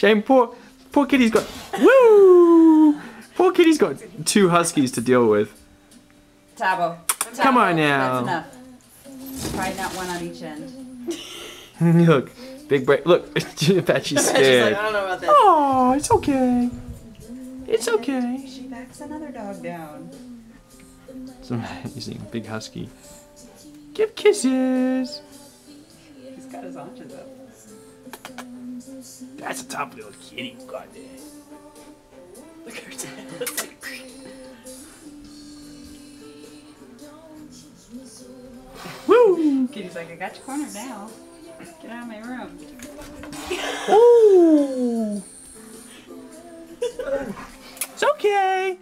Shame, poor, poor kitty's got. Woo! Poor kitty's got two huskies to deal with. Tabo. Come on now. That's. Try not one on each end. Look, big break. Look, Apache's She's scared. like, I don't know about this. Oh, it's okay. It's okay. She backs another dog down. It's amazing. Big husky. Give kisses. He's got his haunches up. That's a top little kitty. God damn. Look at her tail. Kitty's like, I got you cornered now. Get out of my room. Ooh. it's okay.